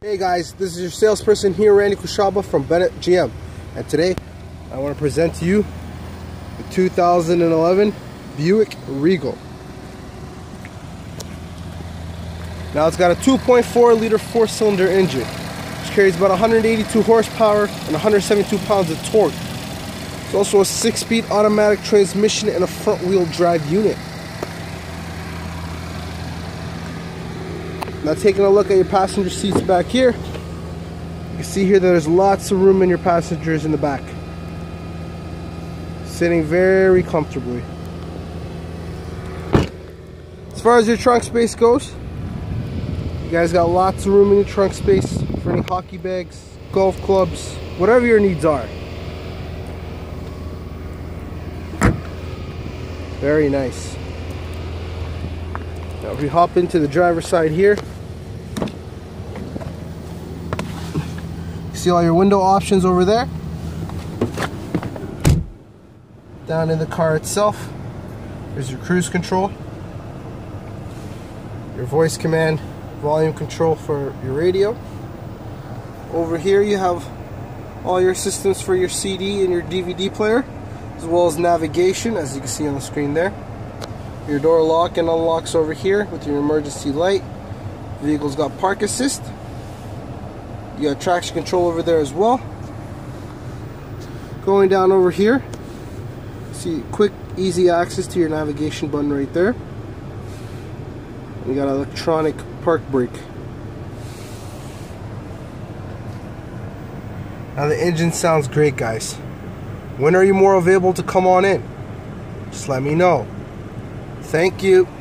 Hey guys, this is your salesperson here, Randy Khushaba from Bennett GM. And today, I want to present to you the 2011 Buick Regal. Now it's got a 2.4 liter four cylinder engine, which carries about 182 horsepower and 172 pounds of torque. It's also a six speed automatic transmission and a front wheel drive unit. Now taking a look at your passenger seats back here, you can see here that there's lots of room in your passengers in the back. Sitting very comfortably. As far as your trunk space goes, you guys got lots of room in your trunk space for any hockey bags, golf clubs, whatever your needs are. Very nice. We hop into the driver's side here, See all your window options over there. Down in the car itself, there's your cruise control, your voice command, volume control for your radio. Over here you have all your systems for your CD and your DVD player, as well as navigation, as you can see on the screen there. Your door lock and unlocks over here with your emergency light. Vehicle's got park assist. You got traction control over there as well. Going down over here, see quick, easy access to your navigation button right there. You got electronic park brake. Now the engine sounds great guys. When are you more available to come on in? Just let me know. Thank you.